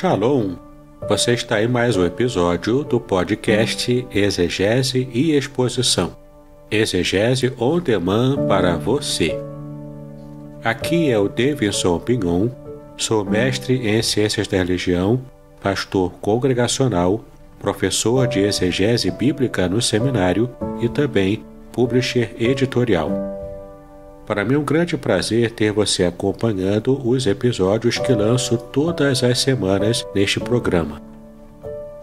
Shalom! Você está em mais um episódio do podcast Exegese e Exposição. Exegese on demand para você. Aqui é o Davidson Pignon, sou mestre em Ciências da Religião, pastor congregacional, professor de exegese bíblica no seminário e também publisher editorial. Para mim é um grande prazer ter você acompanhando os episódios que lanço todas as semanas neste programa.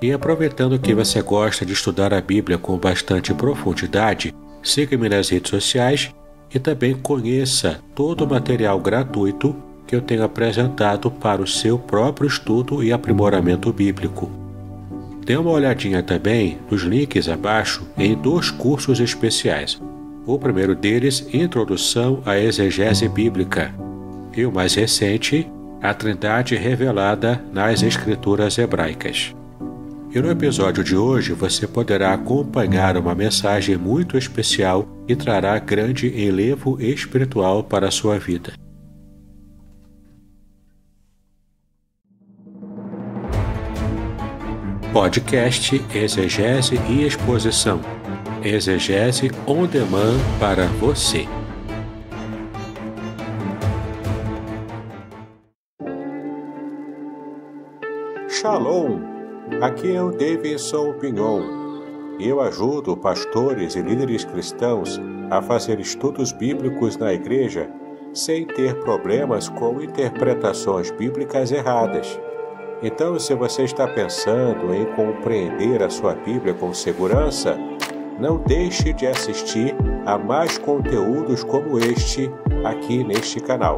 E aproveitando que você gosta de estudar a Bíblia com bastante profundidade, siga-me nas redes sociais e também conheça todo o material gratuito que eu tenho apresentado para o seu próprio estudo e aprimoramento bíblico. Dê uma olhadinha também nos links abaixo em dois cursos especiais o primeiro deles, Introdução à Exegese Bíblica, e o mais recente, A Trindade Revelada nas Escrituras Hebraicas. E no episódio de hoje você poderá acompanhar uma mensagem muito especial e trará grande enlevo espiritual para a sua vida. Podcast Exegese e Exposição Exegese on demand para você. Shalom! Aqui é o Davidson Pignon. Eu ajudo pastores e líderes cristãos a fazer estudos bíblicos na igreja sem ter problemas com interpretações bíblicas erradas. Então, se você está pensando em compreender a sua Bíblia com segurança, não deixe de assistir a mais conteúdos como este aqui neste canal.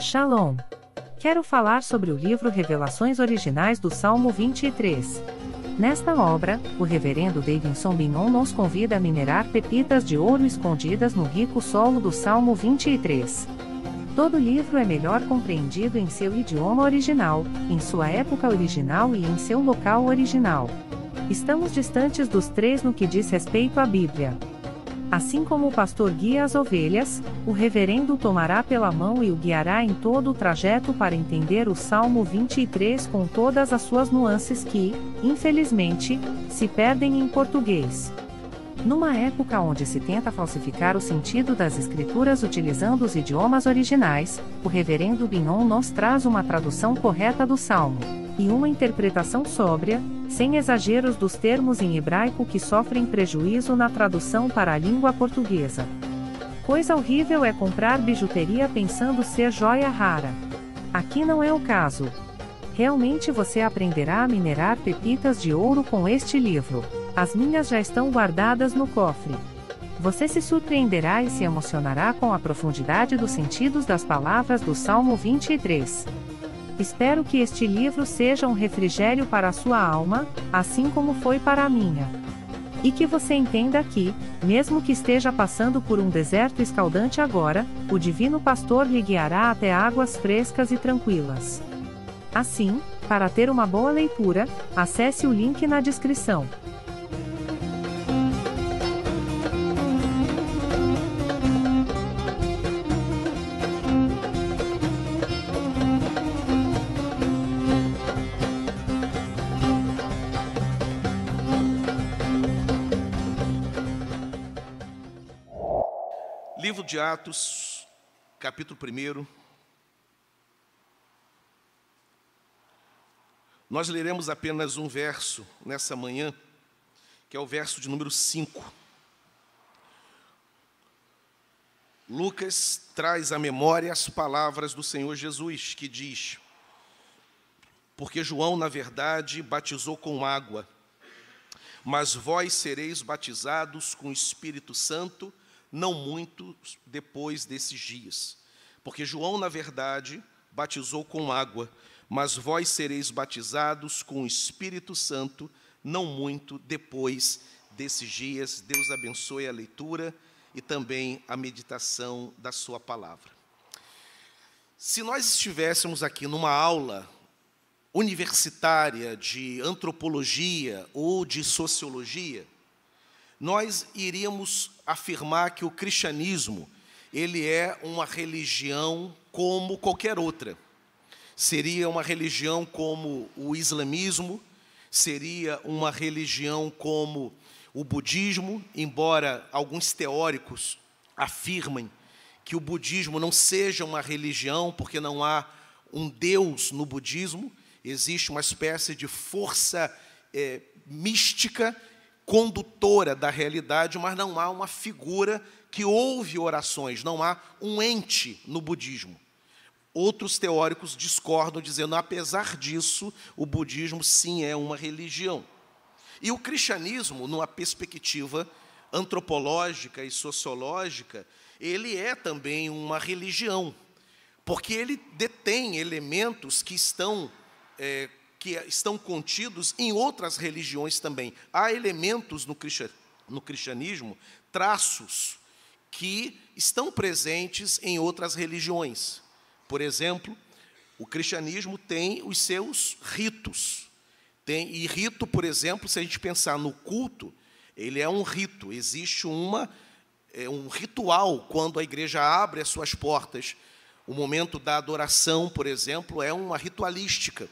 Shalom! Quero falar sobre o livro Revelações Originais do Salmo 23. Nesta obra, o reverendo Davidson Binon nos convida a minerar pepitas de ouro escondidas no rico solo do Salmo 23. Todo livro é melhor compreendido em seu idioma original, em sua época original e em seu local original. Estamos distantes dos três no que diz respeito à Bíblia. Assim como o pastor guia as ovelhas, o reverendo tomará pela mão e o guiará em todo o trajeto para entender o Salmo 23 com todas as suas nuances que, infelizmente, se perdem em português. Numa época onde se tenta falsificar o sentido das escrituras utilizando os idiomas originais, o reverendo Binon nos traz uma tradução correta do Salmo e uma interpretação sóbria, sem exageros dos termos em hebraico que sofrem prejuízo na tradução para a língua portuguesa. Coisa horrível é comprar bijuteria pensando ser joia rara. Aqui não é o caso. Realmente você aprenderá a minerar pepitas de ouro com este livro. As minhas já estão guardadas no cofre. Você se surpreenderá e se emocionará com a profundidade dos sentidos das palavras do Salmo 23. Espero que este livro seja um refrigério para a sua alma, assim como foi para a minha. E que você entenda que, mesmo que esteja passando por um deserto escaldante agora, o Divino Pastor lhe guiará até águas frescas e tranquilas. Assim, para ter uma boa leitura, acesse o link na descrição. De Atos, capítulo 1. Nós leremos apenas um verso nessa manhã, que é o verso de número 5. Lucas traz à memória as palavras do Senhor Jesus, que diz: Porque João, na verdade, batizou com água, mas vós sereis batizados com o Espírito Santo não muito depois desses dias. Porque João, na verdade, batizou com água, mas vós sereis batizados com o Espírito Santo não muito depois desses dias. Deus abençoe a leitura e também a meditação da Sua palavra. Se nós estivéssemos aqui numa aula universitária de antropologia ou de sociologia, nós iríamos afirmar que o cristianismo ele é uma religião como qualquer outra. Seria uma religião como o islamismo, seria uma religião como o budismo, embora alguns teóricos afirmem que o budismo não seja uma religião, porque não há um Deus no budismo, existe uma espécie de força é, mística condutora da realidade, mas não há uma figura que ouve orações, não há um ente no budismo. Outros teóricos discordam, dizendo, apesar disso, o budismo sim é uma religião. E o cristianismo, numa perspectiva antropológica e sociológica, ele é também uma religião, porque ele detém elementos que estão, é, que estão contidos em outras religiões também. Há elementos no, cristianismo, traços, que estão presentes em outras religiões. Por exemplo, o cristianismo tem os seus ritos. Tem, e rito, por exemplo, se a gente pensar no culto, ele é um rito, existe uma é um ritual quando a igreja abre as suas portas. O momento da adoração, por exemplo, é uma ritualística.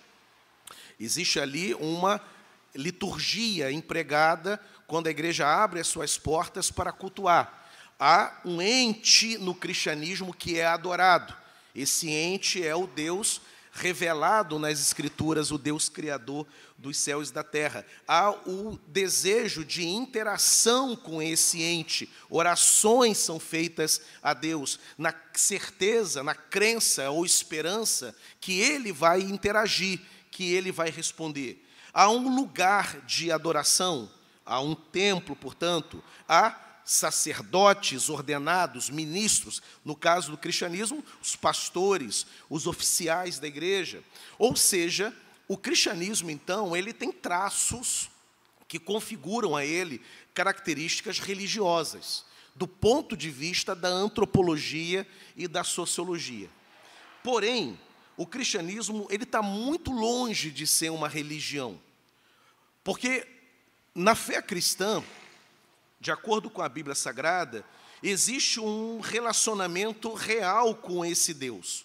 Existe ali uma liturgia empregada quando a igreja abre as suas portas para cultuar. Há um ente no cristianismo que é adorado. Esse ente é o Deus revelado nas Escrituras, o Deus Criador dos céus e da terra. Há o desejo de interação com esse ente, orações são feitas a Deus, na certeza, na crença ou esperança que Ele vai interagir, que Ele vai responder. Há um lugar de adoração, há um templo, portanto, há sacerdotes ordenados, ministros, no caso do cristianismo, os pastores, os oficiais da igreja. Ou seja, o cristianismo, então, ele tem traços que configuram a ele características religiosas, do ponto de vista da antropologia e da sociologia. Porém, o cristianismo ele está muito longe de ser uma religião, porque na fé cristã de acordo com a Bíblia Sagrada, existe um relacionamento real com esse Deus.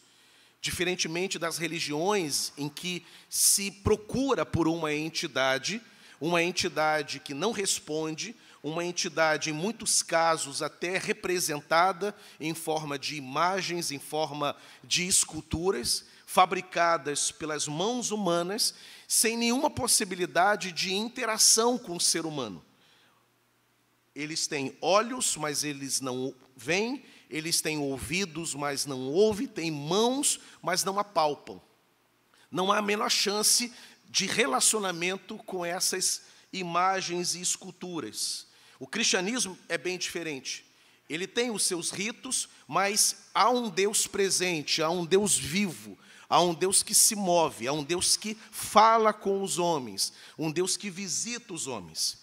Diferentemente das religiões em que se procura por uma entidade, uma entidade que não responde, uma entidade, em muitos casos, até representada em forma de imagens, em forma de esculturas, fabricadas pelas mãos humanas, sem nenhuma possibilidade de interação com o ser humano. Eles têm olhos, mas eles não veem, eles têm ouvidos, mas não ouvem, têm mãos, mas não apalpam. Não há a menor chance de relacionamento com essas imagens e esculturas. O cristianismo é bem diferente. Ele tem os seus ritos, mas há um Deus presente, há um Deus vivo, há um Deus que se move, há um Deus que fala com os homens, um Deus que visita os homens.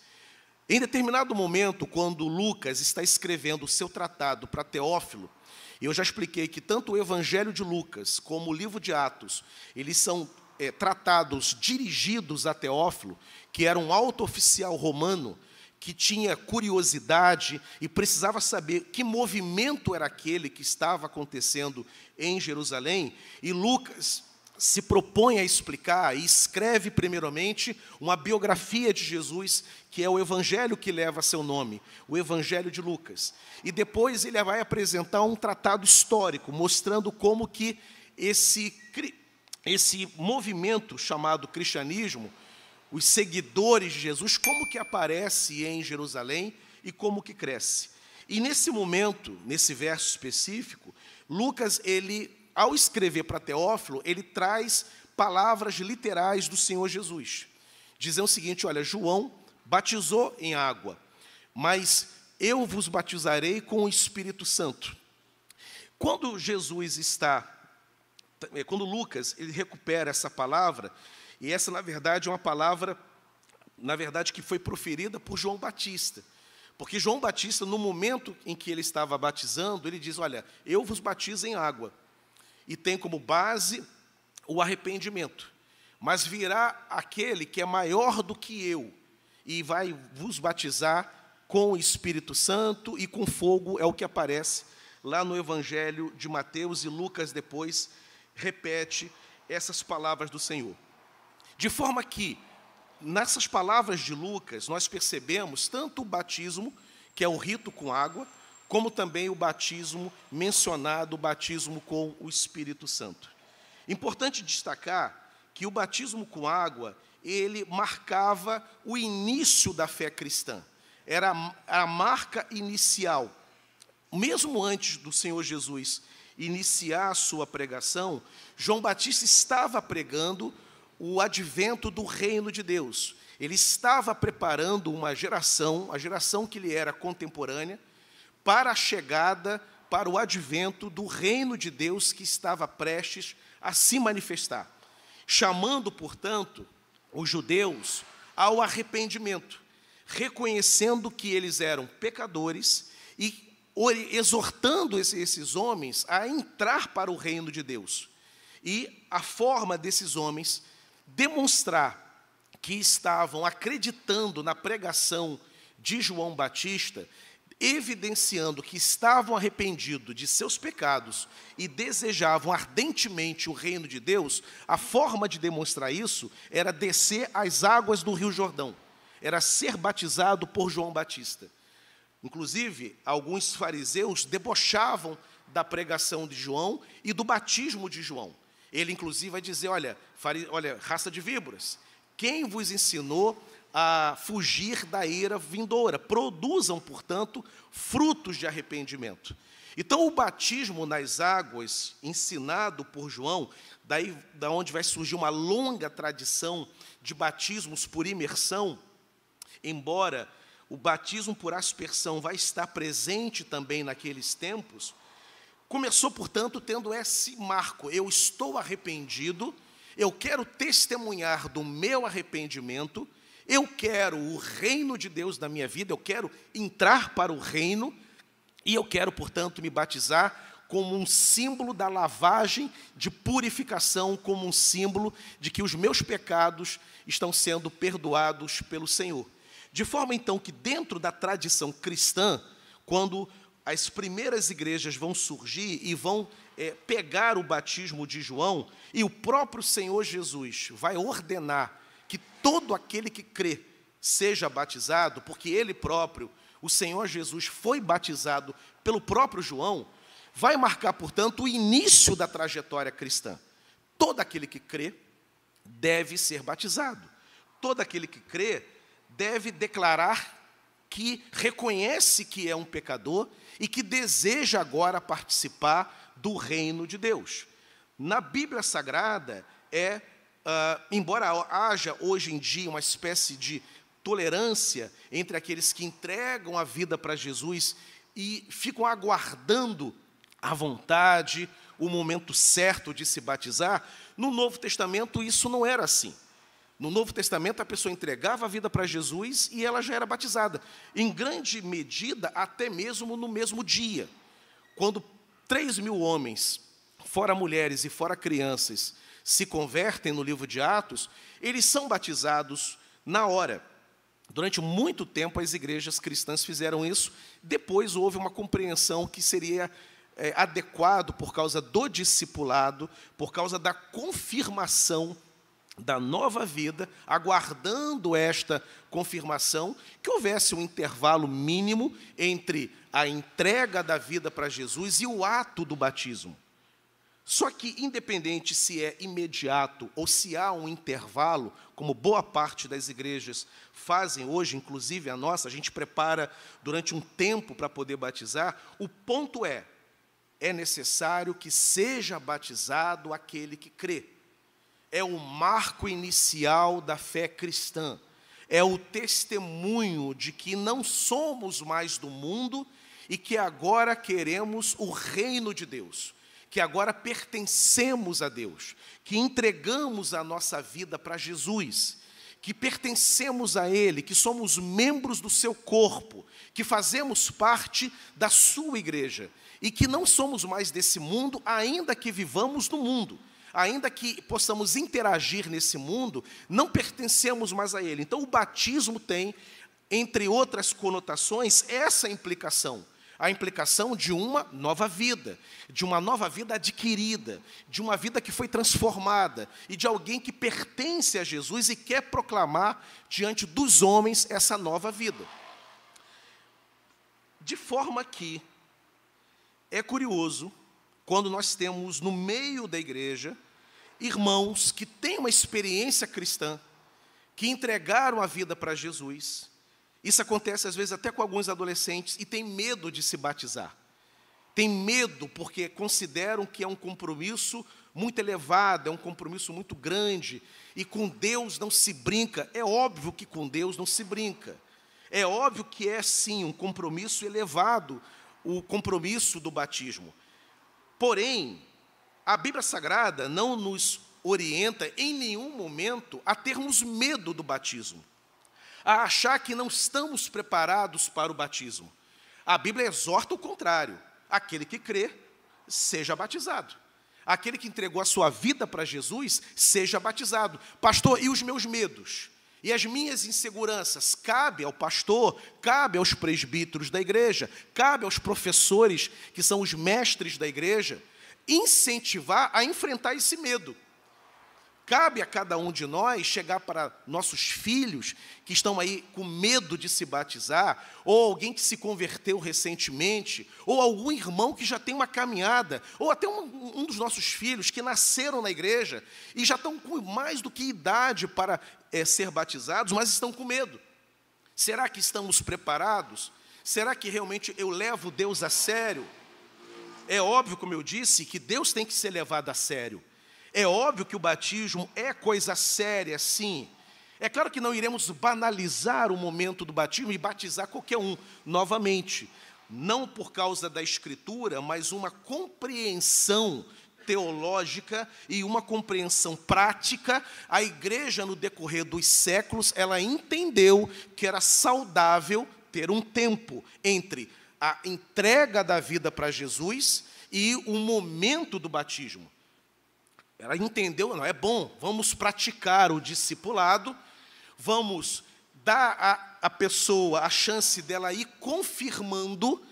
Em determinado momento, quando Lucas está escrevendo o seu tratado para Teófilo, eu já expliquei que tanto o Evangelho de Lucas como o livro de Atos, eles são é, tratados dirigidos a Teófilo, que era um alto oficial romano que tinha curiosidade e precisava saber que movimento era aquele que estava acontecendo em Jerusalém, e Lucas se propõe a explicar e escreve, primeiramente, uma biografia de Jesus, que é o evangelho que leva seu nome, o Evangelho de Lucas. E depois ele vai apresentar um tratado histórico, mostrando como que esse, esse movimento chamado cristianismo, os seguidores de Jesus, como que aparece em Jerusalém e como que cresce. E nesse momento, nesse verso específico, Lucas ele ao escrever para Teófilo, ele traz palavras literais do Senhor Jesus. Dizem o seguinte: olha, João batizou em água, mas eu vos batizarei com o Espírito Santo. Quando Jesus está, é, quando Lucas ele recupera essa palavra, e essa na verdade é uma palavra, na verdade que foi proferida por João Batista. Porque João Batista, no momento em que ele estava batizando, ele diz: Olha, eu vos batizo em água, e tem como base o arrependimento. Mas virá aquele que é maior do que eu e vai vos batizar com o Espírito Santo e com fogo, é o que aparece lá no Evangelho de Mateus e Lucas depois repete essas palavras do Senhor. De forma que, nessas palavras de Lucas, nós percebemos tanto o batismo, que é o rito com água, como também o batismo mencionado, o batismo com o Espírito Santo. Importante destacar que o batismo com água, ele marcava o início da fé cristã. Era a marca inicial. Mesmo antes do Senhor Jesus iniciar a sua pregação, João Batista estava pregando o advento do reino de Deus. Ele estava preparando uma geração, a geração que lhe era contemporânea, para a chegada, para o advento do reino de Deus que estava prestes a se manifestar, chamando, portanto, os judeus ao arrependimento, reconhecendo que eles eram pecadores e exortando esses homens a entrar para o reino de Deus. E a forma desses homens demonstrar que estavam acreditando na pregação de João Batista evidenciando que estavam arrependidos de seus pecados e desejavam ardentemente o reino de Deus, a forma de demonstrar isso era descer as águas do Rio Jordão, era ser batizado por João Batista. Inclusive, alguns fariseus debochavam da pregação de João e do batismo de João. Ele, inclusive, vai dizer: olha, olha, raça de víboras, quem vos ensinou a fugir da ira vindoura. Produzam, portanto, frutos de arrependimento. Então, o batismo nas águas, ensinado por João, daí da onde vai surgir uma longa tradição de batismos por imersão, embora o batismo por aspersão vai estar presente também naqueles tempos, começou, portanto, tendo esse marco: eu estou arrependido, eu quero testemunhar do meu arrependimento, eu quero o reino de Deus na minha vida, eu quero entrar para o reino e eu quero, portanto, me batizar como um símbolo da lavagem de purificação, como um símbolo de que os meus pecados estão sendo perdoados pelo Senhor. De forma então que, dentro da tradição cristã, quando as primeiras igrejas vão surgir e vão é, pegar o batismo de João, e o próprio Senhor Jesus vai ordenar que todo aquele que crê seja batizado, porque ele próprio, o Senhor Jesus, foi batizado pelo próprio João, vai marcar, portanto, o início da trajetória cristã. Todo aquele que crê deve ser batizado. Todo aquele que crê deve declarar que reconhece que é um pecador e que deseja agora participar do reino de Deus. Na Bíblia Sagrada é Uh, embora haja hoje em dia uma espécie de tolerância entre aqueles que entregam a vida para Jesus e ficam aguardando a vontade, o momento certo de se batizar, no Novo Testamento isso não era assim. No Novo Testamento, a pessoa entregava a vida para Jesus e ela já era batizada. Em grande medida, até mesmo no mesmo dia. Quando três mil homens, fora mulheres e fora crianças, se convertem no livro de Atos, eles são batizados na hora. Durante muito tempo, as igrejas cristãs fizeram isso. Depois houve uma compreensão que seria é, adequado por causa do discipulado, por causa da confirmação da nova vida, aguardando esta confirmação, que houvesse um intervalo mínimo entre a entrega da vida para Jesus e o ato do batismo. Só que, independente se é imediato ou se há um intervalo, como boa parte das igrejas fazem hoje, inclusive a nossa, a gente prepara durante um tempo para poder batizar, o ponto é: é necessário que seja batizado aquele que crê. É o marco inicial da fé cristã. É o testemunho de que não somos mais do mundo e que agora queremos o reino de Deus que agora pertencemos a Deus, que entregamos a nossa vida para Jesus, que pertencemos a Ele, que somos membros do seu corpo, que fazemos parte da sua igreja. e que não somos mais desse mundo, ainda que vivamos no mundo, ainda que possamos interagir nesse mundo, não pertencemos mais a ele. Então, o batismo tem, entre outras conotações, essa implicação a implicação de uma nova vida, de uma nova vida adquirida, de uma vida que foi transformada e de alguém que pertence a Jesus e quer proclamar diante dos homens essa nova vida. De forma que é curioso quando nós temos no meio da igreja irmãos que têm uma experiência cristã, que entregaram a vida para Jesus, isso acontece às vezes até com alguns adolescentes e tem medo de se batizar. Tem medo porque consideram que é um compromisso muito elevado, é um compromisso muito grande e com Deus não se brinca. É óbvio que com Deus não se brinca. É óbvio que é sim um compromisso elevado, o compromisso do batismo. Porém, a Bíblia Sagrada não nos orienta em nenhum momento a termos medo do batismo a achar que não estamos preparados para o batismo. A Bíblia exorta o contrário: aquele que crê, seja batizado. Aquele que entregou a sua vida para Jesus, seja batizado. Pastor, e os meus medos? E as minhas inseguranças? Cabe ao pastor, cabe aos presbíteros da igreja, cabe aos professores, que são os mestres da igreja, incentivar a enfrentar esse medo. Cabe a cada um de nós chegar para nossos filhos que estão aí com medo de se batizar, ou alguém que se converteu recentemente, ou algum irmão que já tem uma caminhada, ou até um, um dos nossos filhos que nasceram na igreja e já estão com mais do que idade para é, ser batizados, mas estão com medo. Será que estamos preparados? Será que realmente eu levo Deus a sério? É óbvio, como eu disse, que Deus tem que ser levado a sério. É óbvio que o batismo é coisa séria, sim. É claro que não iremos banalizar o momento do batismo e batizar qualquer um novamente. Não por causa da escritura, mas uma compreensão teológica e uma compreensão prática, a igreja no decorrer dos séculos, ela entendeu que era saudável ter um tempo entre a entrega da vida para Jesus e o momento do batismo. Ela entendeu, não, é bom, vamos praticar o discipulado, vamos dar à, pessoa a chance dela ir confirmando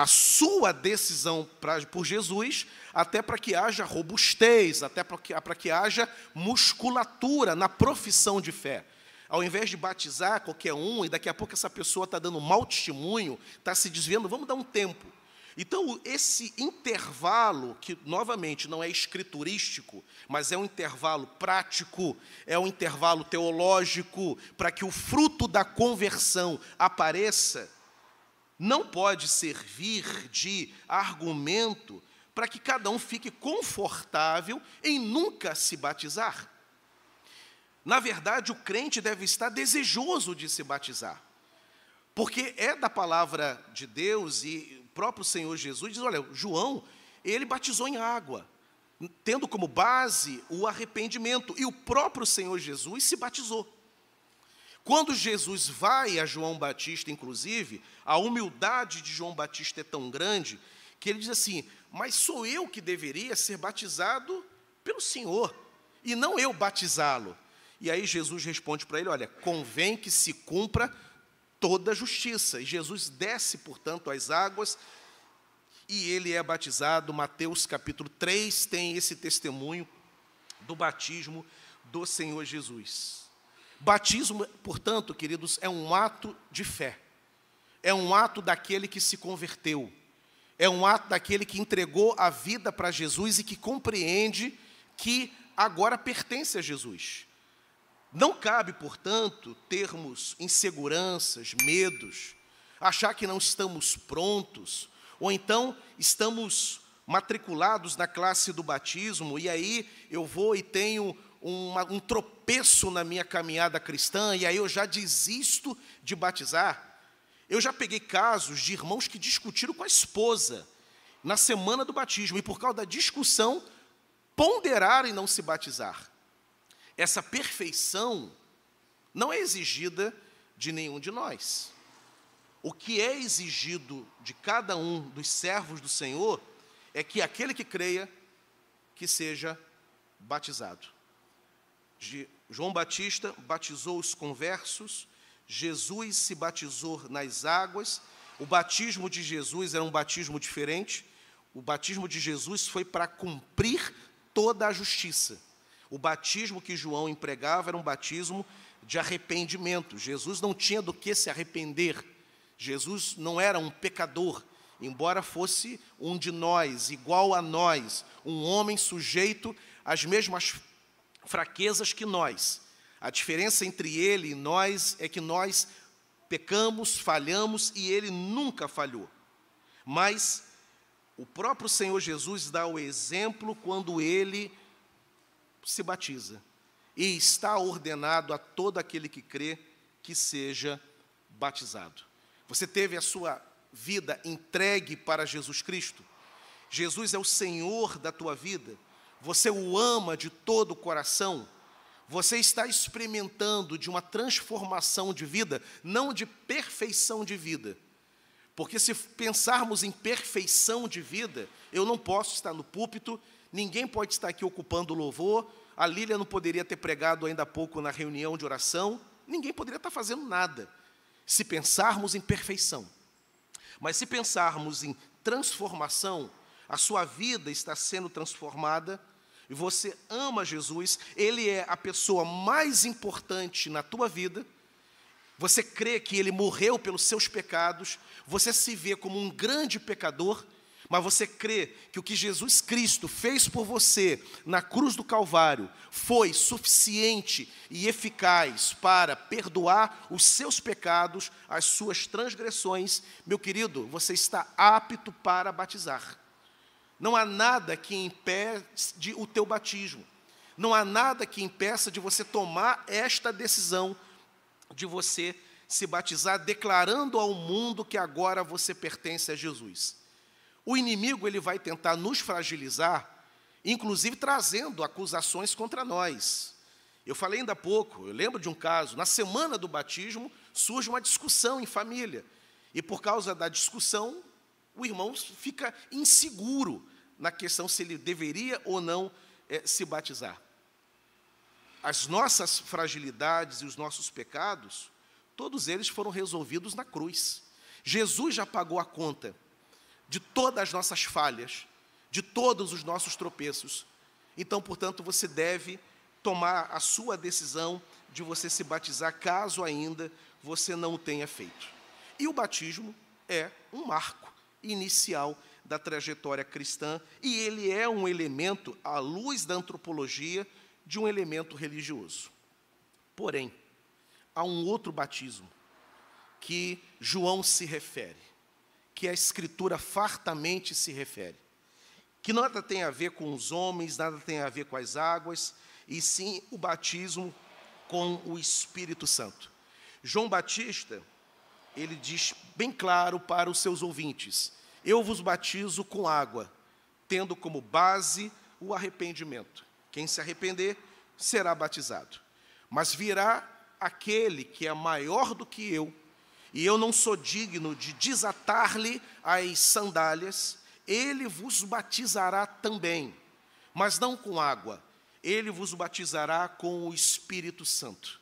a sua decisão pra, por Jesus, até para que haja robustez, até para que, que haja musculatura na profissão de fé. Ao invés de batizar qualquer um, e daqui a pouco essa pessoa está dando mau testemunho, está se desviando, vamos dar um tempo. Então, esse intervalo, que novamente não é escriturístico, mas é um intervalo prático, é um intervalo teológico, para que o fruto da conversão apareça, não pode servir de argumento para que cada um fique confortável em nunca se batizar. Na verdade, o crente deve estar desejoso de se batizar, porque é da palavra de Deus e próprio Senhor Jesus diz: olha, João, ele batizou em água, tendo como base o arrependimento, e o próprio Senhor Jesus se batizou. Quando Jesus vai a João Batista, inclusive, a humildade de João Batista é tão grande que ele diz assim: Mas sou eu que deveria ser batizado pelo Senhor, e não eu batizá-lo. E aí Jesus responde para ele: Olha, convém que se cumpra toda a justiça. E Jesus desce, portanto, as águas e ele é batizado. Mateus capítulo 3 tem esse testemunho do batismo do Senhor Jesus. Batismo, portanto, queridos, é um ato de fé. É um ato daquele que se converteu. É um ato daquele que entregou a vida para Jesus e que compreende que agora pertence a Jesus. Não cabe, portanto, termos inseguranças, medos, achar que não estamos prontos, ou então estamos matriculados na classe do batismo, e aí eu vou e tenho uma, um tropeço na minha caminhada cristã, e aí eu já desisto de batizar. Eu já peguei casos de irmãos que discutiram com a esposa na semana do batismo, e por causa da discussão, ponderaram em não se batizar. Essa perfeição não é exigida de nenhum de nós. o que é exigido de cada um dos servos do Senhor é que aquele que creia, que seja batizado. João Batista batizou os conversos, Jesus se batizou nas águas. O batismo de Jesus era um batismo diferente. O batismo de Jesus foi para cumprir toda a justiça. O batismo que João empregava era um batismo de arrependimento. Jesus não tinha do que se arrepender. Jesus não era um pecador, embora fosse um de nós, igual a nós, um homem sujeito às mesmas fraquezas que nós. A diferença entre ele e nós é que nós pecamos, falhamos e ele nunca falhou. Mas o próprio Senhor Jesus dá o exemplo quando ele se batiza. E está ordenado a todo aquele que crê que seja batizado. Você teve a sua vida entregue para Jesus Cristo? Jesus é o Senhor da tua vida? Você o ama de todo o coração? Você está experimentando de uma transformação de vida, não de perfeição de vida. Porque se pensarmos em perfeição de vida, eu não posso estar no púlpito, ninguém pode estar aqui ocupando o louvor, a Lília não poderia ter pregado ainda há pouco na reunião de oração, ninguém poderia estar fazendo nada, se pensarmos em perfeição. Mas se pensarmos em transformação, a sua vida está sendo transformada e você ama Jesus, ele é a pessoa mais importante na tua vida. Você crê que ele morreu pelos seus pecados, você se vê como um grande pecador mas você crê que o que Jesus Cristo fez por você na cruz do Calvário foi suficiente e eficaz para perdoar os seus pecados, as suas transgressões, meu querido, você está apto para batizar. Não há nada que impede o teu batismo. Não há nada que impeça de você tomar esta decisão de você se batizar, declarando ao mundo que agora você pertence a Jesus. O inimigo ele vai tentar nos fragilizar, inclusive trazendo acusações contra nós. Eu falei ainda há pouco, eu lembro de um caso, na semana do batismo surge uma discussão em família. E por causa da discussão, o irmão fica inseguro na questão se ele deveria ou não é, se batizar. As nossas fragilidades e os nossos pecados, todos eles foram resolvidos na cruz. Jesus já pagou a conta de todas as nossas falhas, de todos os nossos tropeços. Então, portanto, você deve tomar a sua decisão de você se batizar, caso ainda você não o tenha feito. E o batismo é um marco inicial da trajetória cristã e ele é um elemento, à luz da antropologia, de um elemento religioso. Porém, há um outro batismo que João se refere que a Escritura fartamente se refere. Que nada tem a ver com os homens, nada tem a ver com as águas, e sim o batismo com o Espírito Santo. João Batista, ele diz bem claro para os seus ouvintes: Eu vos batizo com água, tendo como base o arrependimento. Quem se arrepender será batizado. Mas virá aquele que é maior do que eu, e eu não sou digno de desatar-lhe as sandálias, ele vos batizará também, mas não com água, ele vos batizará com o Espírito Santo.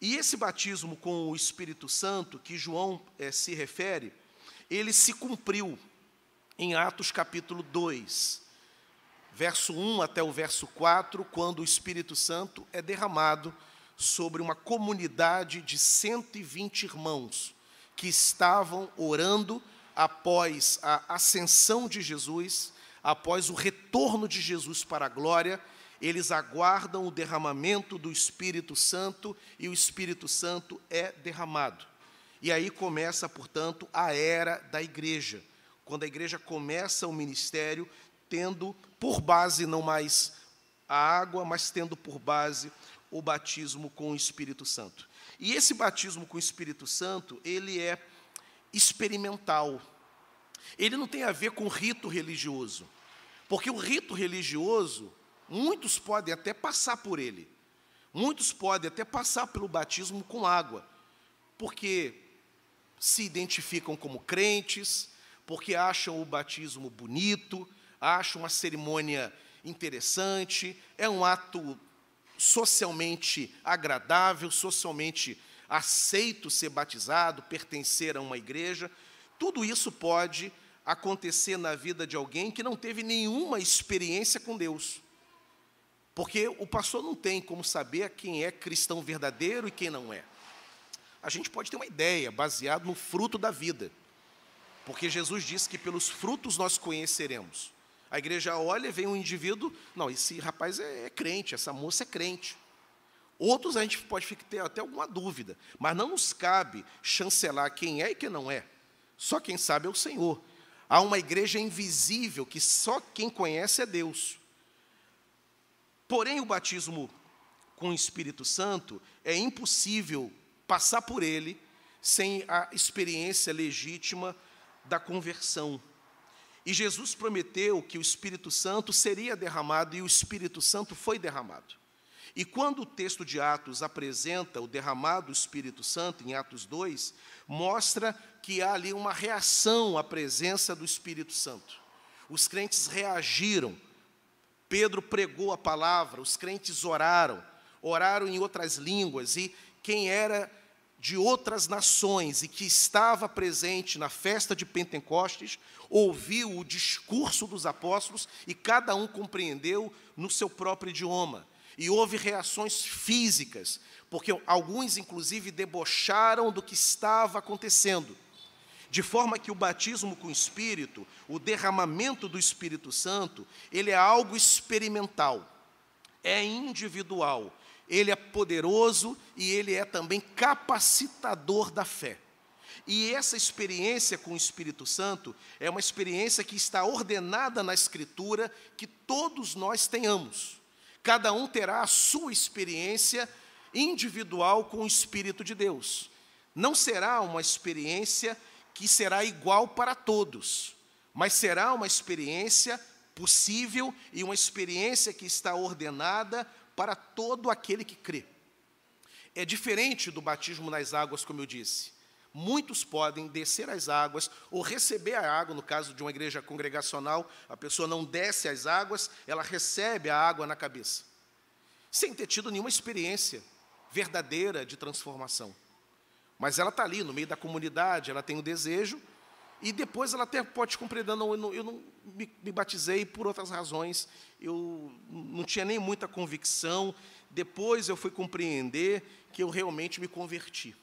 E esse batismo com o Espírito Santo, que João é, se refere, ele se cumpriu em Atos capítulo 2, verso 1 até o verso 4, quando o Espírito Santo é derramado sobre uma comunidade de 120 irmãos que estavam orando após a ascensão de Jesus, após o retorno de Jesus para a glória, eles aguardam o derramamento do Espírito Santo e o Espírito Santo é derramado. E aí começa, portanto, a era da igreja, quando a igreja começa o ministério tendo por base não mais a água, mas tendo por base o batismo com o Espírito Santo. E esse batismo com o Espírito Santo, ele é experimental. Ele não tem a ver com rito religioso. Porque o rito religioso, muitos podem até passar por ele. Muitos podem até passar pelo batismo com água. Porque se identificam como crentes, porque acham o batismo bonito, acham uma cerimônia interessante, é um ato socialmente agradável, socialmente aceito ser batizado, pertencer a uma igreja. Tudo isso pode acontecer na vida de alguém que não teve nenhuma experiência com Deus. Porque o pastor não tem como saber quem é cristão verdadeiro e quem não é. A gente pode ter uma ideia baseado no fruto da vida. Porque Jesus disse que pelos frutos nós conheceremos. A igreja olha e vem um indivíduo, não, esse rapaz é, é crente, essa moça é crente. Outros a gente pode ter até alguma dúvida, mas não nos cabe chancelar quem é e quem não é. Só quem sabe é o Senhor. Há uma igreja invisível que só quem conhece é Deus. Porém, o batismo com o Espírito Santo é impossível passar por ele sem a experiência legítima da conversão. E Jesus prometeu que o Espírito Santo seria derramado e o Espírito Santo foi derramado. E quando o texto de Atos apresenta o derramado do Espírito Santo, em Atos 2, mostra que há ali uma reação à presença do Espírito Santo. Os crentes reagiram. Pedro pregou a palavra, os crentes oraram, oraram em outras línguas, e quem era de outras nações e que estava presente na festa de Pentecostes, ouviu o discurso dos apóstolos e cada um compreendeu no seu próprio idioma. E houve reações físicas, porque alguns, inclusive, debocharam do que estava acontecendo. De forma que o batismo com o Espírito, o derramamento do Espírito Santo, ele é algo experimental, é individual, ele é poderoso e ele é também capacitador da fé. E essa experiência com o Espírito Santo é uma experiência que está ordenada na Escritura que todos nós tenhamos. Cada um terá a sua experiência individual com o Espírito de Deus. Não será uma experiência que será igual para todos, mas será uma experiência possível e uma experiência que está ordenada para todo aquele que crê. É diferente do batismo nas águas, como eu disse. Muitos podem descer as águas ou receber a água, no caso de uma igreja congregacional, a pessoa não desce as águas, ela recebe a água na cabeça, sem ter tido nenhuma experiência verdadeira de transformação. Mas ela está ali no meio da comunidade, ela tem o desejo, e depois ela até pode compreender, não, eu não, eu não me, me, batizei por outras razões, eu não tinha nem muita convicção, depois eu fui compreender que eu realmente me converti.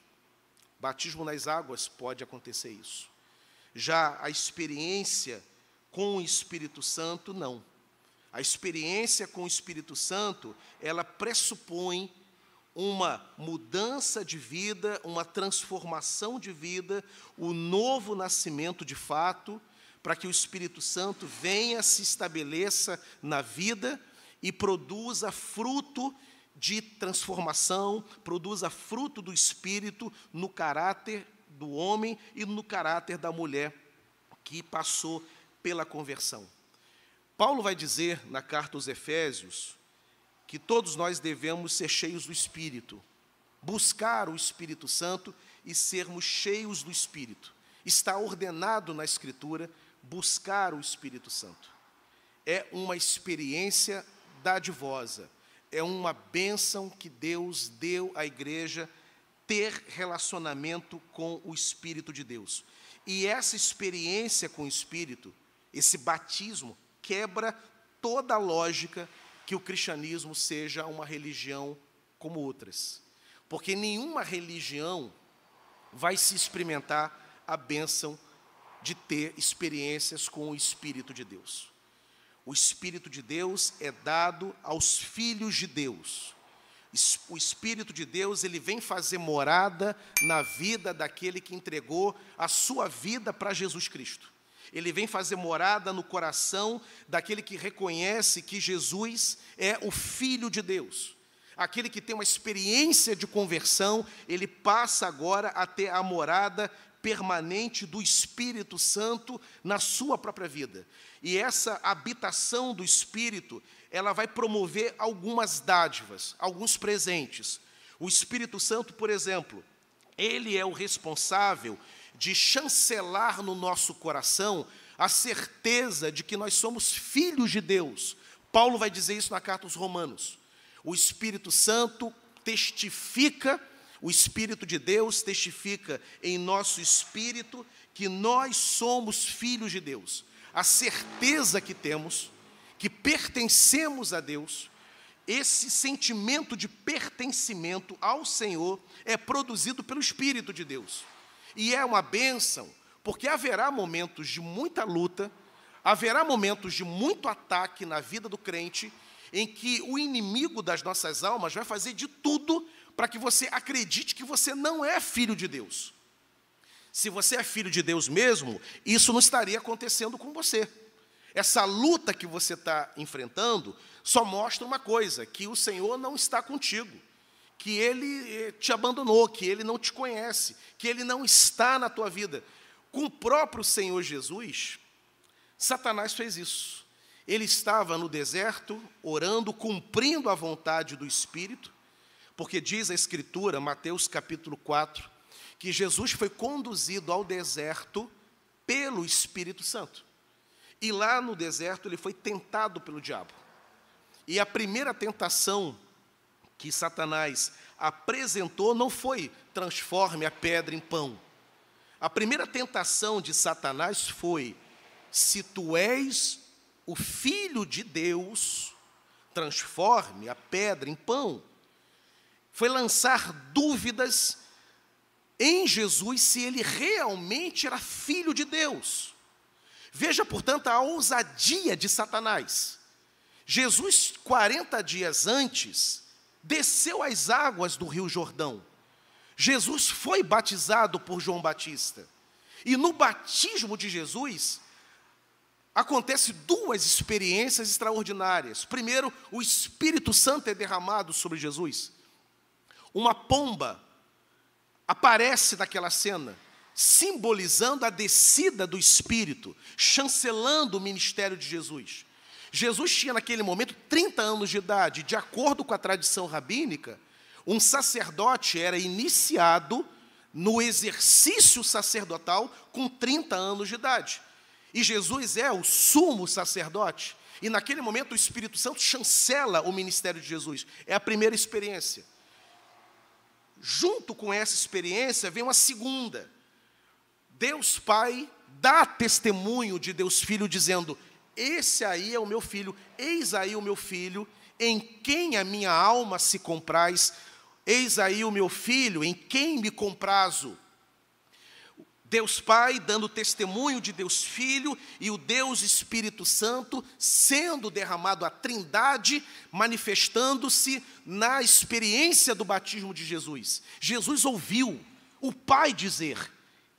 Batismo nas águas pode acontecer isso. Já a experiência com o Espírito Santo, não. A experiência com o Espírito Santo, ela pressupõe uma mudança de vida, uma transformação de vida, o novo nascimento de fato, para que o Espírito Santo venha, se estabeleça na vida e produza fruto de transformação, produza fruto do Espírito no caráter do homem e no caráter da mulher que passou pela conversão. Paulo vai dizer na carta aos Efésios, que todos nós devemos ser cheios do Espírito, buscar o Espírito Santo e sermos cheios do Espírito. Está ordenado na Escritura buscar o Espírito Santo. É uma experiência dadivosa, é uma bênção que Deus deu à igreja ter relacionamento com o Espírito de Deus. E essa experiência com o Espírito, esse batismo, quebra toda a lógica que o cristianismo seja uma religião como outras. Porque nenhuma religião vai se experimentar a bênção de ter experiências com o Espírito de Deus. O Espírito de Deus é dado aos filhos de Deus. O Espírito de Deus, ele vem fazer morada na vida daquele que entregou a sua vida para Jesus Cristo ele vem fazer morada no coração daquele que reconhece que Jesus é o Filho de Deus. Aquele que tem uma experiência de conversão, ele passa agora a ter a morada permanente do Espírito Santo na sua própria vida. E essa habitação do Espírito, ela vai promover algumas dádivas, alguns presentes. O Espírito Santo, por exemplo, ele é o responsável de chancelar no nosso coração a certeza de que nós somos filhos de Deus. Paulo vai dizer isso na carta aos Romanos. O Espírito Santo testifica, o Espírito de Deus testifica em nosso espírito que nós somos filhos de Deus. A certeza que temos que pertencemos a Deus, esse sentimento de pertencimento ao Senhor é produzido pelo Espírito de Deus. E é uma bênção, porque haverá momentos de muita luta, haverá momentos de muito ataque na vida do crente, em que o inimigo das nossas almas vai fazer de tudo para que você acredite que você não é filho de Deus. Se você é filho de Deus mesmo, isso não estaria acontecendo com você. Essa luta que você está enfrentando só mostra uma coisa: que o Senhor não está contigo, que Ele eh, te abandonou, que Ele não te conhece, que Ele não está na tua vida. Com o próprio Senhor Jesus, Satanás fez isso. Ele estava no deserto, orando, cumprindo a vontade do Espírito, porque diz a Escritura, Mateus capítulo 4, que Jesus foi conduzido ao deserto pelo Espírito Santo. E lá no deserto ele foi tentado pelo diabo. E a primeira tentação que Satanás apresentou não foi transforme a pedra em pão. A primeira tentação de Satanás foi: se tu és o filho de Deus, transforme a pedra em pão. Foi lançar dúvidas em Jesus se ele realmente era filho de Deus. Veja, portanto, a ousadia de Satanás. Jesus, 40 dias antes, desceu às águas do Rio Jordão. Jesus foi batizado por João Batista. E no batismo de Jesus, acontece duas experiências extraordinárias. Primeiro, o Espírito Santo é derramado sobre Jesus. Uma pomba aparece naquela cena simbolizando a descida do Espírito, chancelando o ministério de Jesus. Jesus tinha naquele momento 30 anos de idade, de acordo com a tradição rabínica, um sacerdote era iniciado no exercício sacerdotal com 30 anos de idade. E Jesus é o sumo sacerdote. E naquele momento o Espírito Santo chancela o ministério de Jesus. É a primeira experiência. Junto com essa experiência vem uma segunda, Deus Pai dá testemunho de Deus Filho, dizendo: Esse aí é o meu filho, eis aí o meu filho, em quem a minha alma se compraz, eis aí o meu filho, em quem me comprazo. Deus Pai dando testemunho de Deus Filho e o Deus Espírito Santo sendo derramado a Trindade, manifestando-se na experiência do batismo de Jesus. Jesus ouviu o Pai dizer: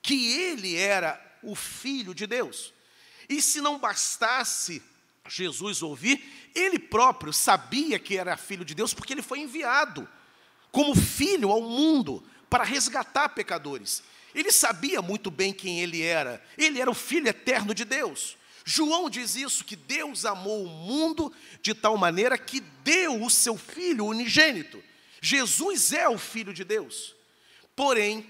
que ele era o Filho de Deus. E se não bastasse Jesus ouvir, ele próprio sabia que era filho de Deus, porque ele foi enviado como filho ao mundo para resgatar pecadores. Ele sabia muito bem quem ele era, ele era o filho eterno de Deus. João diz isso: que Deus amou o mundo de tal maneira que deu o seu filho unigênito. Jesus é o filho de Deus. Porém,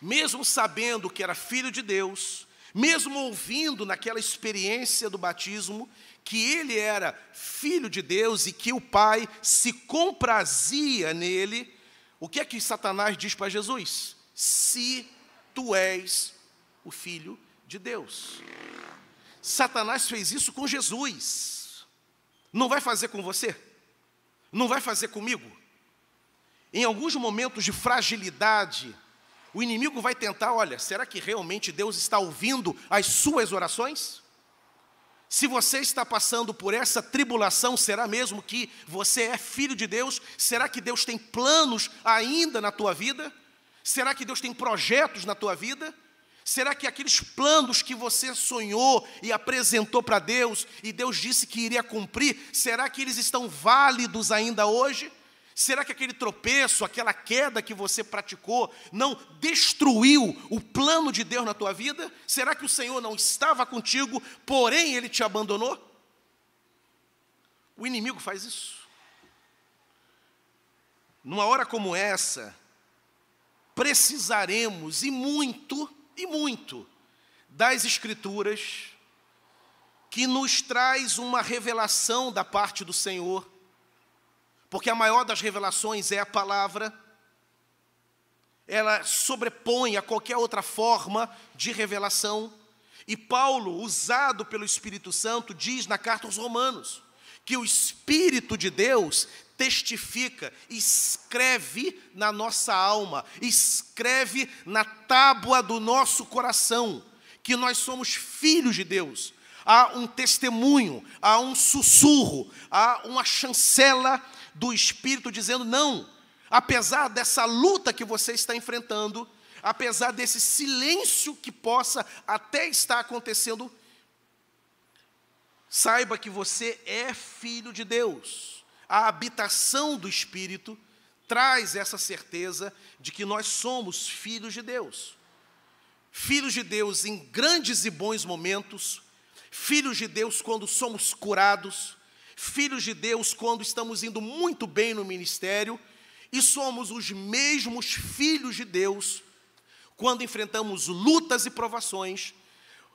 mesmo sabendo que era filho de Deus, mesmo ouvindo naquela experiência do batismo que ele era filho de Deus e que o Pai se comprazia nele, o que é que Satanás diz para Jesus? Se tu és o filho de Deus. Satanás fez isso com Jesus. Não vai fazer com você? Não vai fazer comigo? Em alguns momentos de fragilidade, o inimigo vai tentar, olha, será que realmente Deus está ouvindo as suas orações? Se você está passando por essa tribulação, será mesmo que você é filho de Deus? Será que Deus tem planos ainda na tua vida? Será que Deus tem projetos na tua vida? Será que aqueles planos que você sonhou e apresentou para Deus e Deus disse que iria cumprir, será que eles estão válidos ainda hoje? Será que aquele tropeço, aquela queda que você praticou, não destruiu o plano de Deus na tua vida? Será que o Senhor não estava contigo, porém ele te abandonou? O inimigo faz isso. Numa hora como essa, precisaremos e muito e muito das Escrituras que nos traz uma revelação da parte do Senhor, porque a maior das revelações é a palavra, ela sobrepõe a qualquer outra forma de revelação. E Paulo, usado pelo Espírito Santo, diz na carta aos Romanos que o Espírito de Deus testifica, escreve na nossa alma, escreve na tábua do nosso coração, que nós somos filhos de Deus há um testemunho, há um sussurro, há uma chancela do Espírito dizendo: não, apesar dessa luta que você está enfrentando, apesar desse silêncio que possa até estar acontecendo, saiba que você é filho de Deus. A habitação do Espírito traz essa certeza de que nós somos filhos de Deus. Filhos de Deus em grandes e bons momentos, filhos de Deus quando somos curados, filhos de Deus quando estamos indo muito bem no ministério, e somos os mesmos filhos de Deus quando enfrentamos lutas e provações.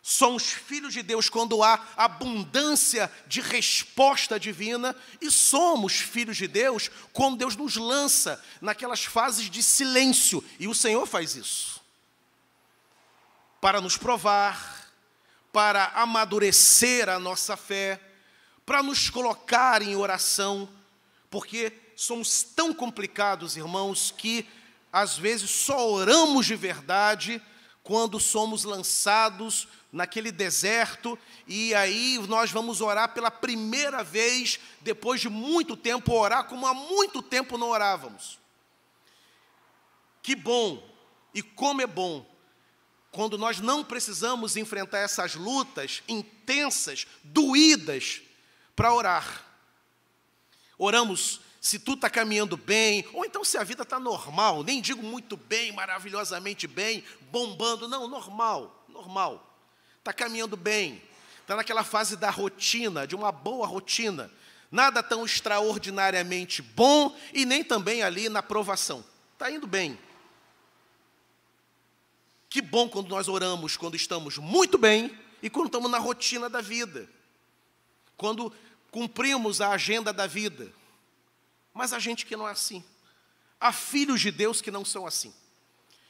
Somos filhos de Deus quando há abundância de resposta divina, e somos filhos de Deus quando Deus nos lança naquelas fases de silêncio, e o Senhor faz isso para nos provar, para amadurecer a nossa fé, para nos colocar em oração, porque somos tão complicados, irmãos, que às vezes só oramos de verdade quando somos lançados naquele deserto e aí nós vamos orar pela primeira vez depois de muito tempo orar como há muito tempo não orávamos. Que bom e como é bom quando nós não precisamos enfrentar essas lutas intensas, doídas, para orar. Oramos se tu está caminhando bem, ou então se a vida está normal, nem digo muito bem, maravilhosamente bem, bombando, não, normal, normal. Está caminhando bem, está naquela fase da rotina, de uma boa rotina, nada tão extraordinariamente bom e nem também ali na provação. Está indo bem. Que bom quando nós oramos, quando estamos muito bem e quando estamos na rotina da vida, quando cumprimos a agenda da vida. Mas há gente que não é assim. Há filhos de Deus que não são assim.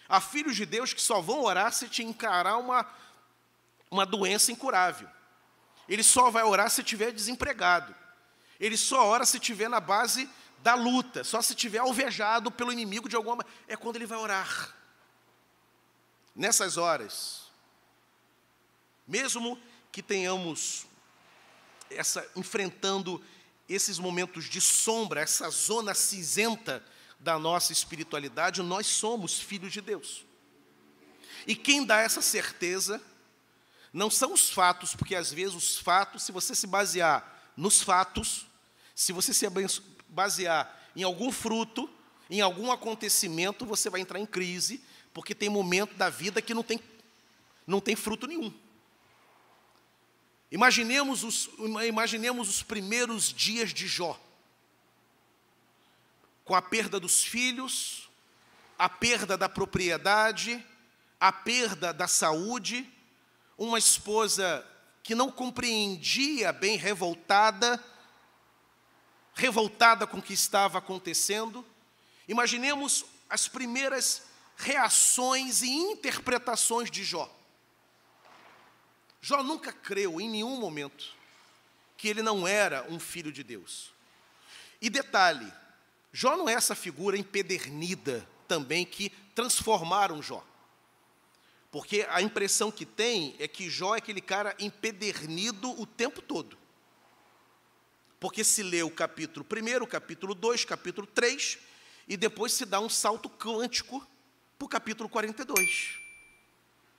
Há filhos de Deus que só vão orar se te encarar uma, uma doença incurável. Ele só vai orar se estiver desempregado. Ele só ora se estiver na base da luta, só se estiver alvejado pelo inimigo de alguma É quando ele vai orar nessas horas, mesmo que tenhamos essa enfrentando esses momentos de sombra, essa zona cinzenta da nossa espiritualidade, nós somos filhos de Deus. E quem dá essa certeza não são os fatos, porque às vezes os fatos, se você se basear nos fatos, se você se basear em algum fruto, em algum acontecimento, você vai entrar em crise, porque tem momento da vida que não tem, não tem fruto nenhum. Imaginemos os, imaginemos os primeiros dias de Jó, com a perda dos filhos, a perda da propriedade, a perda da saúde, uma esposa que não compreendia bem, revoltada, revoltada com o que estava acontecendo. Imaginemos as primeiras reações e interpretações de Jó. Jó nunca creu em nenhum momento que ele não era um filho de Deus. E detalhe, Jó não é essa figura empedernida também que transformaram Jó. Porque a impressão que tem é que Jó é aquele cara empedernido o tempo todo. Porque se lê o capítulo 1, capítulo 2, capítulo 3, e depois se dá um salto quântico para o capítulo 42,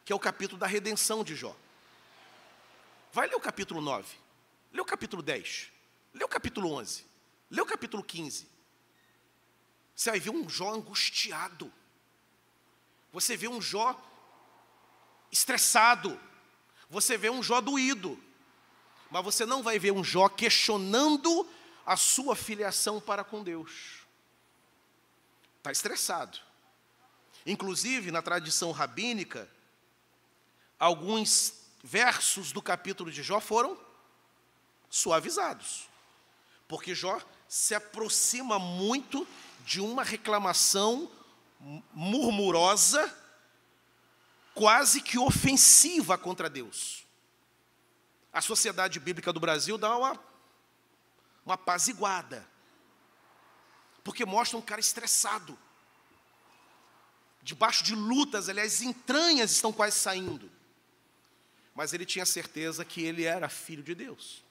que é o capítulo da redenção de Jó. Vai ler o capítulo 9, lê o capítulo 10, lê o capítulo 11, lê o capítulo 15. Você vai ver um Jó angustiado. Você vê um Jó estressado. Você vê um Jó doído. Mas você não vai ver um Jó questionando a sua filiação para com Deus. Está estressado. Inclusive, na tradição rabínica, alguns versos do capítulo de Jó foram suavizados, porque Jó se aproxima muito de uma reclamação murmurosa, quase que ofensiva contra Deus. A sociedade bíblica do Brasil dá uma, uma apaziguada, porque mostra um cara estressado, debaixo de lutas, aliás, as entranhas estão quase saindo. Mas ele tinha certeza que ele era filho de Deus.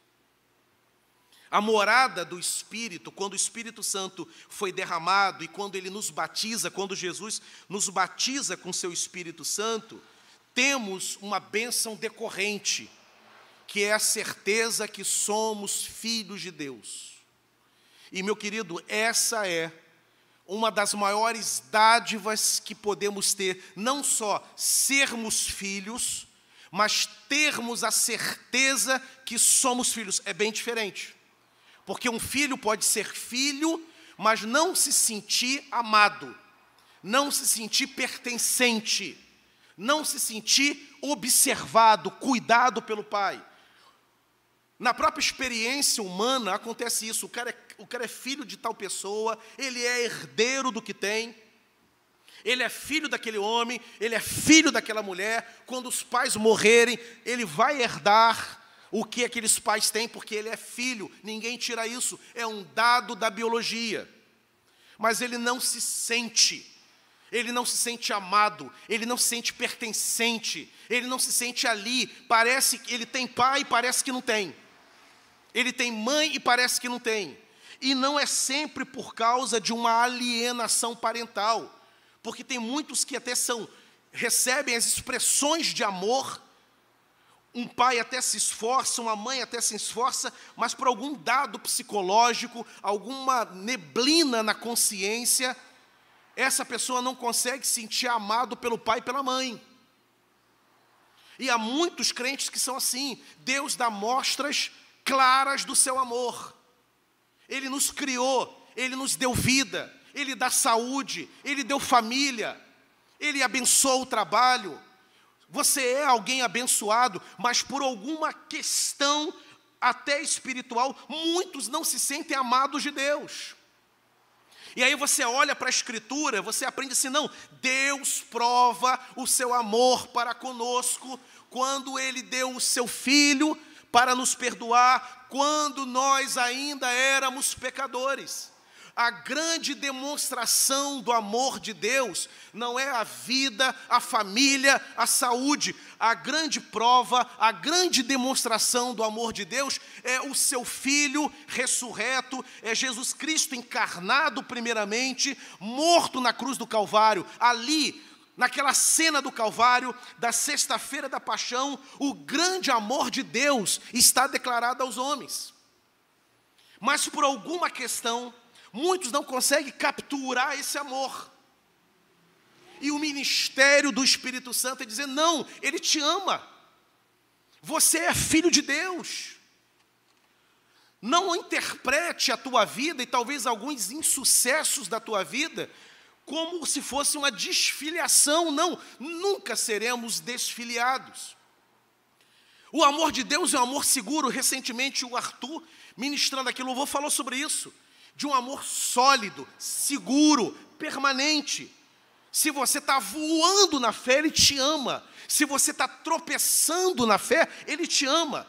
A morada do Espírito, quando o Espírito Santo foi derramado e quando ele nos batiza, quando Jesus nos batiza com seu Espírito Santo, temos uma bênção decorrente, que é a certeza que somos filhos de Deus. E, meu querido, essa é uma das maiores dádivas que podemos ter, não só sermos filhos, mas termos a certeza que somos filhos. É bem diferente. Porque um filho pode ser filho, mas não se sentir amado, não se sentir pertencente, não se sentir observado, cuidado pelo pai. Na própria experiência humana acontece isso. O cara, é, o cara é filho de tal pessoa, ele é herdeiro do que tem, ele é filho daquele homem, ele é filho daquela mulher. Quando os pais morrerem, ele vai herdar o que aqueles pais têm, porque ele é filho, ninguém tira isso, é um dado da biologia. Mas ele não se sente, ele não se sente amado, ele não se sente pertencente, ele não se sente ali, parece que ele tem pai e parece que não tem. Ele tem mãe e parece que não tem. E não é sempre por causa de uma alienação parental, porque tem muitos que até são recebem as expressões de amor um pai até se esforça, uma mãe até se esforça, mas por algum dado psicológico, alguma neblina na consciência, essa pessoa não consegue sentir amado pelo pai e pela mãe. E há muitos crentes que são assim. Deus dá mostras claras do seu amor. Ele nos criou, ele nos deu vida, ele dá saúde, ele deu família, ele abençoa o trabalho, você é alguém abençoado, mas por alguma questão até espiritual, muitos não se sentem amados de Deus. E aí você olha para a Escritura, você aprende assim: não, Deus prova o seu amor para conosco quando Ele deu o seu Filho para nos perdoar, quando nós ainda éramos pecadores. A grande demonstração do amor de Deus não é a vida, a família, a saúde. A grande prova, a grande demonstração do amor de Deus é o seu Filho ressurreto, é Jesus Cristo encarnado, primeiramente, morto na cruz do Calvário. Ali, naquela cena do Calvário, da sexta-feira da paixão, o grande amor de Deus está declarado aos homens. Mas por alguma questão, Muitos não conseguem capturar esse amor. E o ministério do Espírito Santo é dizer: não, Ele te ama. Você é filho de Deus. Não interprete a tua vida e talvez alguns insucessos da tua vida como se fosse uma desfiliação. Não, nunca seremos desfiliados. O amor de Deus é um amor seguro. Recentemente, o Arthur, ministrando aqui louvor, falou sobre isso de um amor sólido, seguro, permanente. Se você está voando na fé, Ele te ama. Se você está tropeçando na fé, Ele te ama.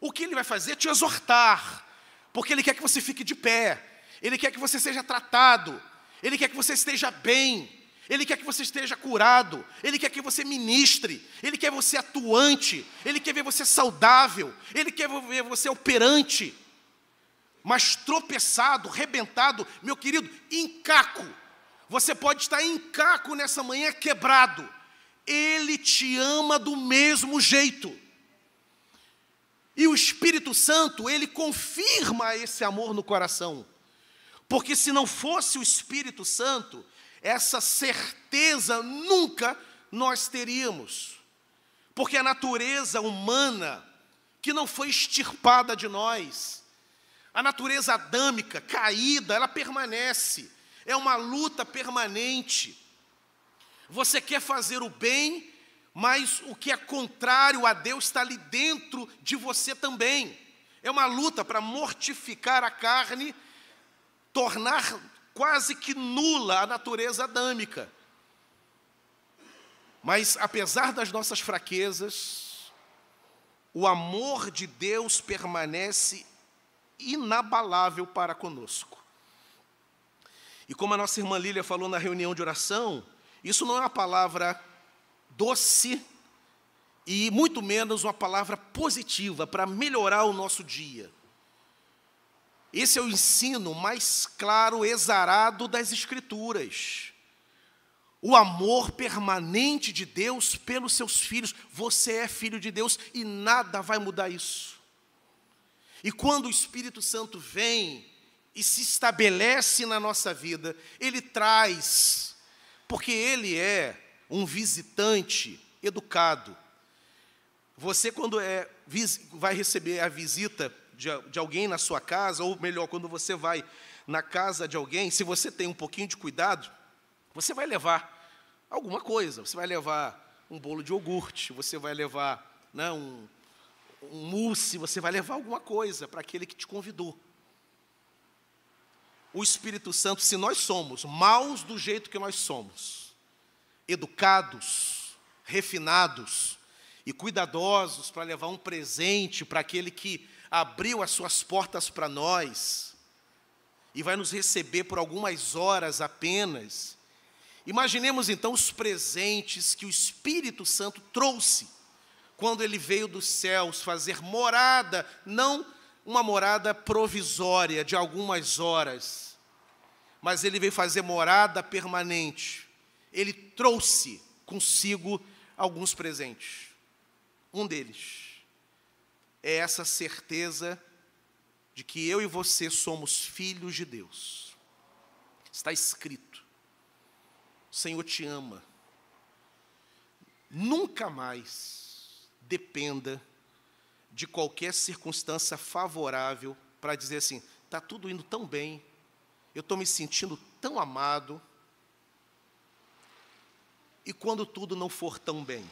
O que Ele vai fazer? É te exortar, porque Ele quer que você fique de pé, Ele quer que você seja tratado, Ele quer que você esteja bem, Ele quer que você esteja curado, Ele quer que você ministre, Ele quer você atuante, Ele quer ver você saudável, Ele quer ver você operante mas tropeçado, rebentado, meu querido, em caco. Você pode estar em caco nessa manhã quebrado. Ele te ama do mesmo jeito. E o Espírito Santo, ele confirma esse amor no coração. Porque se não fosse o Espírito Santo, essa certeza nunca nós teríamos. Porque a natureza humana, que não foi extirpada de nós, a natureza adâmica, caída, ela permanece. É uma luta permanente. Você quer fazer o bem, mas o que é contrário a Deus está ali dentro de você também. É uma luta para mortificar a carne, tornar quase que nula a natureza adâmica. Mas apesar das nossas fraquezas, o amor de Deus permanece inabalável para conosco. E como a nossa irmã Lília falou na reunião de oração, isso não é uma palavra doce e muito menos uma palavra positiva para melhorar o nosso dia. Esse é o ensino mais claro, exarado das Escrituras. O amor permanente de Deus pelos seus filhos. Você é filho de Deus e nada vai mudar isso. E quando o Espírito Santo vem e se estabelece na nossa vida, ele traz, porque ele é um visitante educado. Você, quando é, vai receber a visita de, de alguém na sua casa, ou melhor, quando você vai na casa de alguém, se você tem um pouquinho de cuidado, você vai levar alguma coisa. Você vai levar um bolo de iogurte, você vai levar né, um, um mousse, você vai levar alguma coisa para aquele que te convidou. O Espírito Santo, se nós somos maus do jeito que nós somos, educados, refinados e cuidadosos para levar um presente para aquele que abriu as suas portas para nós e vai nos receber por algumas horas apenas. Imaginemos então os presentes que o Espírito Santo trouxe quando ele veio dos céus fazer morada, não uma morada provisória de algumas horas, mas ele veio fazer morada permanente ele trouxe consigo alguns presentes. Um deles é essa certeza de que eu e você somos filhos de Deus. Está escrito. O Senhor te ama. Nunca mais dependa de qualquer circunstância favorável para dizer assim: está tudo indo tão bem, eu estou me sentindo tão amado e quando tudo não for tão bem?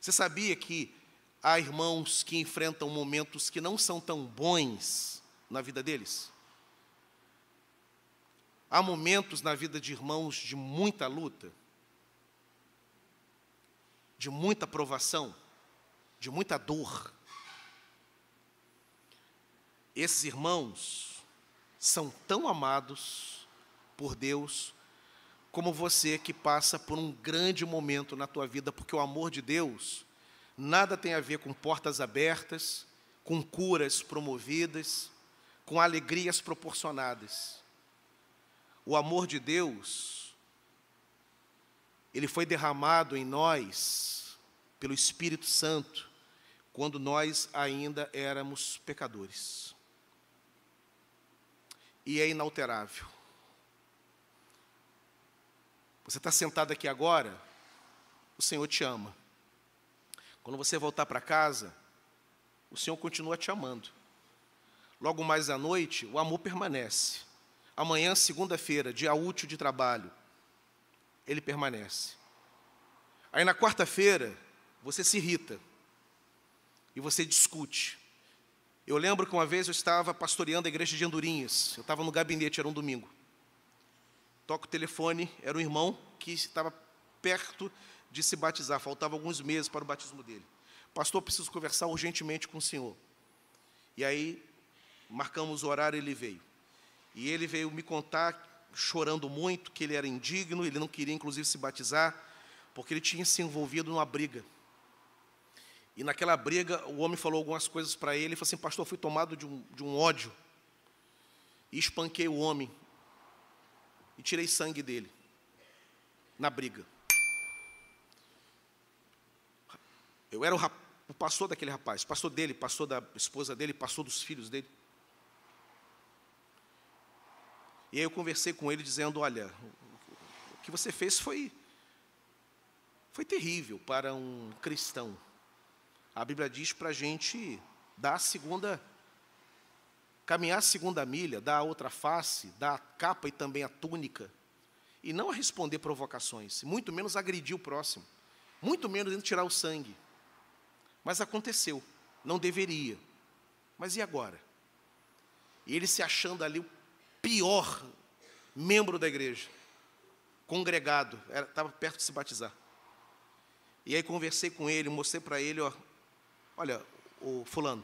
Você sabia que há irmãos que enfrentam momentos que não são tão bons na vida deles? Há momentos na vida de irmãos de muita luta, de muita provação, de muita dor. Esses irmãos são tão amados por Deus como você que passa por um grande momento na tua vida, porque o amor de Deus nada tem a ver com portas abertas, com curas promovidas, com alegrias proporcionadas. O amor de Deus, ele foi derramado em nós pelo Espírito Santo, quando nós ainda éramos pecadores. E é inalterável. Você está sentado aqui agora, o Senhor te ama. Quando você voltar para casa, o Senhor continua te amando. Logo mais à noite, o amor permanece. Amanhã, segunda-feira, dia útil de trabalho, ele permanece. Aí na quarta-feira, você se irrita e você discute. Eu lembro que uma vez eu estava pastoreando a igreja de Andorinhas, eu estava no gabinete, era um domingo. Toca o telefone, era um irmão que estava perto de se batizar, faltava alguns meses para o batismo dele. Pastor, preciso conversar urgentemente com o senhor. E aí, marcamos o horário, ele veio. E ele veio me contar, chorando muito, que ele era indigno, ele não queria, inclusive, se batizar, porque ele tinha se envolvido numa briga. E naquela briga, o homem falou algumas coisas para ele, e falou assim, pastor, fui tomado de um, de um ódio, e espanquei o homem, e tirei sangue dele na briga. Eu era o, o pastor daquele rapaz, pastor dele, pastor da esposa dele, pastor dos filhos dele. E aí eu conversei com ele dizendo: Olha, o que você fez foi, foi terrível para um cristão. A Bíblia diz para a gente dar a segunda caminhar a segunda milha, dar a outra face, dar a capa e também a túnica. e não responder provocações, muito menos agredir o próximo, muito menos tirar o sangue. Mas aconteceu, não deveria. Mas e agora? E ele se achando ali o pior membro da igreja, congregado, estava perto de se batizar. E aí conversei com ele, mostrei para ele, ó, olha, o fulano,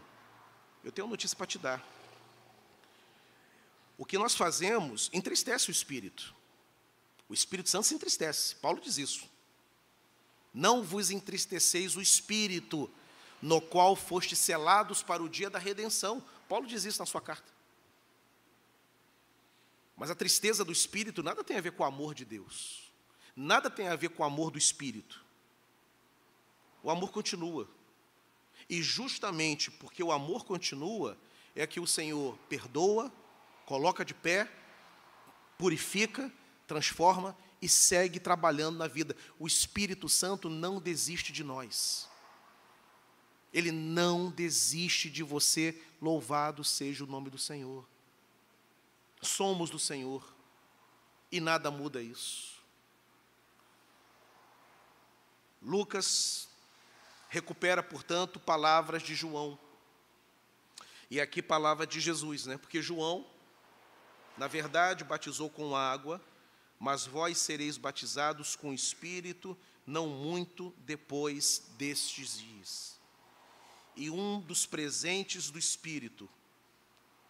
eu tenho uma notícia para te dar. O que nós fazemos entristece o espírito. O Espírito Santo se entristece. Paulo diz isso. Não vos entristeceis o espírito, no qual foste selados para o dia da redenção. Paulo diz isso na sua carta. Mas a tristeza do espírito nada tem a ver com o amor de Deus. Nada tem a ver com o amor do espírito. O amor continua. E justamente porque o amor continua, é que o Senhor perdoa, coloca de pé, purifica transforma e segue trabalhando na vida. O Espírito Santo não desiste de nós. Ele não desiste de você. Louvado seja o nome do Senhor. Somos do Senhor e nada muda isso. Lucas recupera, portanto, palavras de João. E aqui palavra de Jesus, né? Porque João, na verdade, batizou com água, mas vós sereis batizados com o Espírito não muito depois destes dias. E um dos presentes do Espírito,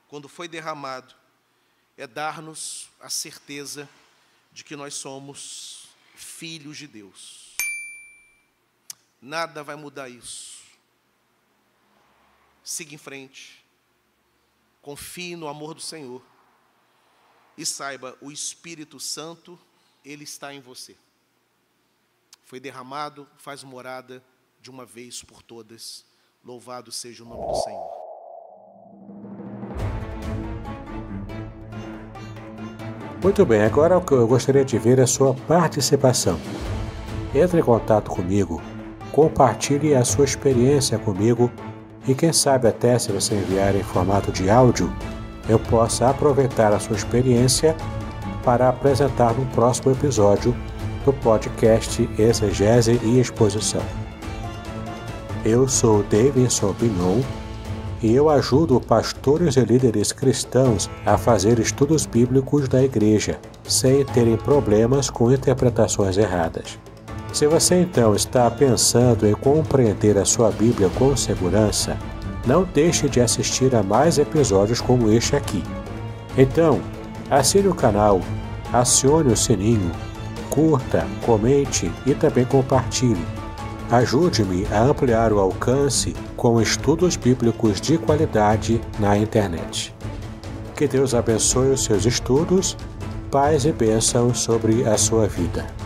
quando foi derramado, é dar-nos a certeza de que nós somos filhos de Deus. Nada vai mudar isso. Siga em frente. Confie no amor do Senhor e saiba, o Espírito Santo, ele está em você. Foi derramado, faz morada de uma vez por todas. Louvado seja o nome do Senhor. Muito bem, agora eu gostaria de ver a sua participação. Entre em contato comigo, compartilhe a sua experiência comigo e quem sabe até se você enviar em formato de áudio, eu possa aproveitar a sua experiência para apresentar no próximo episódio do podcast Exegese e Exposição. Eu sou Davidson Pignon e eu ajudo pastores e líderes cristãos a fazer estudos bíblicos da igreja, sem terem problemas com interpretações erradas. Se você então está pensando em compreender a sua Bíblia com segurança, não deixe de assistir a mais episódios como este aqui. Então, assine o canal, acione o sininho, curta, comente e também compartilhe. Ajude-me a ampliar o alcance com estudos bíblicos de qualidade na internet. Que Deus abençoe os seus estudos, paz e bênção sobre a sua vida.